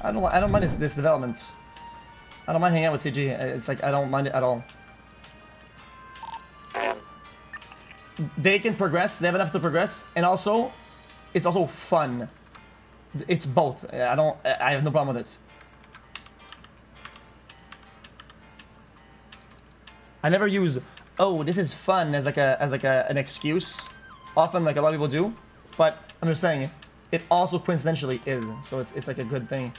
I don't I don't mind this, this development. I don't mind hanging out with CG. It's like I don't mind it at all. They can progress. They have enough to progress, and also, it's also fun. It's both. I don't. I have no problem with it. I never use oh this is fun as like a as like a, an excuse. Often like a lot of people do, but I'm just saying it also coincidentally is. So it's it's like a good thing.